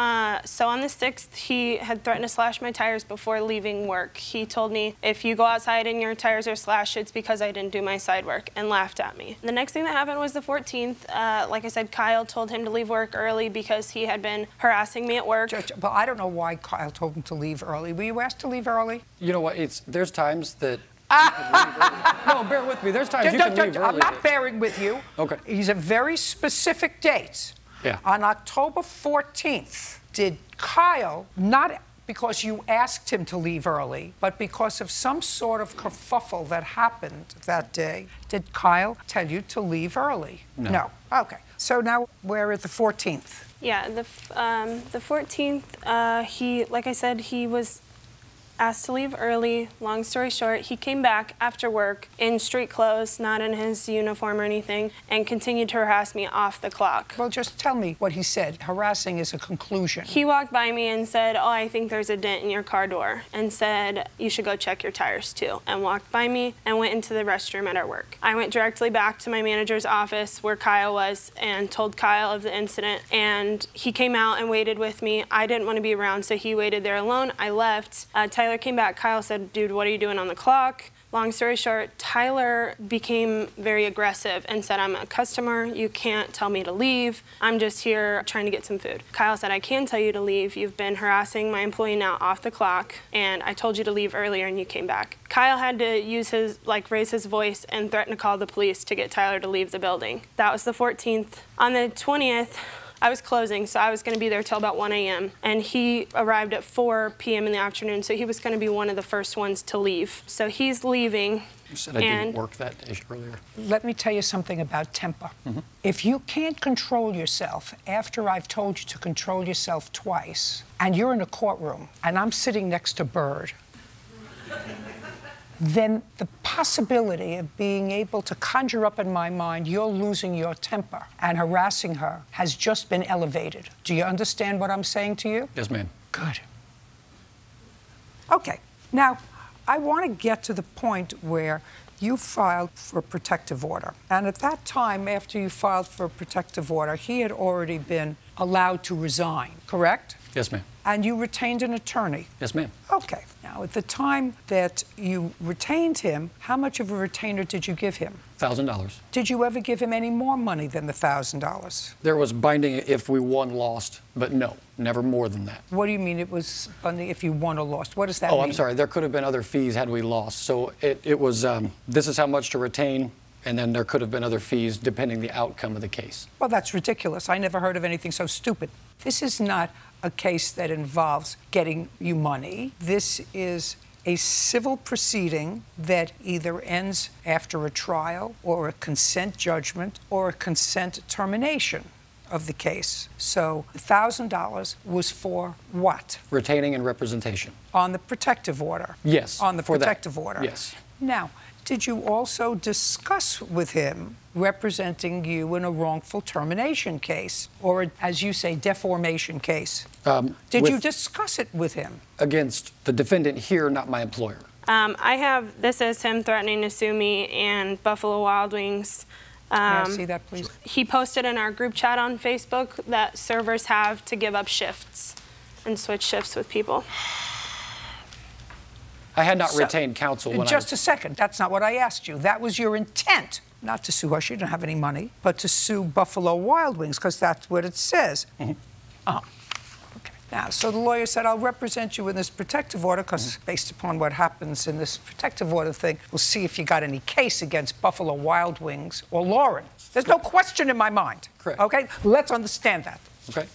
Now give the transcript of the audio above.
Uh, so on the 6th, he had threatened to slash my tires before leaving work. He told me, if you go outside and your tires are slashed, it's because I didn't do my side work, and laughed at me. The next thing that happened was the 14th. Uh, like I said, Kyle told him to leave work early because he had been harassing me at work. Well, I don't know why Kyle told him to leave early. Were you asked to leave early? You know what? It's there's times that. no, bear with me. There's times you Don't- can leave don't- I'm early. not bearing with you. Okay. These are very specific dates. Yeah. On October 14th, did Kyle, not because you asked him to leave early, but because of some sort of kerfuffle that happened that day, did Kyle tell you to leave early? No. Okay. So now we're at the 14th. Yeah, the um, the 14th, uh, he, like I said, he was asked to leave early. Long story short, he came back after work in street clothes, not in his uniform or anything, and continued to harass me off the clock. Well, just tell me what he said. Harassing is a conclusion. He walked by me and said, Oh, I think there's a dent in your car door, and said, You should go check your tires too. And walked by me and went into the restroom at our work. I went directly back to my manager's office where Kyle was and told Kyle of the incident. And he came out and waited with me. I didn't want to be around, so he waited there alone. I left. Uh, Tyler came back. Kyle said, Dude, what are you doing on the clock? Long story short, Tyler became very aggressive and said, I'm a customer. You can't tell me to leave. I'm just here trying to get some food. Kyle said, I can tell you to leave. You've been harassing my employee now off the clock, and I told you to leave earlier and you came back. Kyle had to use his, like, raise his voice and threaten to call the police to get Tyler to leave the building. That was the 14th. On the 20th, I was closing, so I was going to be there till about 1 a.m. And he arrived at 4 p.m. in the afternoon, so he was going to be one of the first ones to leave. So he's leaving. You said I and didn't work that day earlier. Let me tell you something about temper. Mm-hmm. If you can't control yourself after I've told you to control yourself twice, and you're in a courtroom and I'm sitting next to Byrd, then the possibility of being able to conjure up in my mind you're losing your temper and harassing her has just been elevated. Do you understand what I'm saying to you? Yes, ma'am. Good. Okay, now I want to get to the point where you filed for a protective order. And at that time, after you filed for a protective order, he had already been allowed to resign, correct? Yes, ma'am. And you retained an attorney. Yes, ma'am. Okay, now at the time that you retained him, how much of a retainer did you give him? Thousand dollars. Did you ever give him any more money than the $1,000? There was binding if we won, lost, but no, never more than that. What do you mean it was funding if you won or lost? What does that Oh, mean? I'm sorry. There could have been other fees had we lost. So it, it was um, this is how much to retain, and then there could have been other fees depending the outcome of the case. Well, that's ridiculous. I never heard of anything so stupid. This is not a case that involves getting you money. This is a civil proceeding that either ends after a trial or a consent judgment or a consent termination of the case. So $1,000 was for what? Retaining and representation. On the protective order? Yes, On the for that. protective order? Yes. Now, did you also discuss with him representing you in a wrongful termination case or, a, as you say, deformation case? Um, did you discuss it with him? Against the defendant here, not my employer. Um, I have this is him threatening to sue me and Buffalo Wild Wings. May I Um, see that, please? He posted in our group chat on Facebook that servers have to give up shifts and switch shifts with people. I had not So- retained counsel when Just I. a second. That's not what I asked you. That was your intent. Not to sue her, she didn't have any money, but to sue Buffalo Wild Wings, because that's what it says. Mm-hmm. Uh-huh. Okay. Now, so the lawyer said, I'll represent you in this protective order, because Mm-hmm. based upon what happens in this protective order thing, we'll see if you got any case against Buffalo Wild Wings or Lauren. There's no question in my mind. Correct. Okay? Let's understand that. Okay.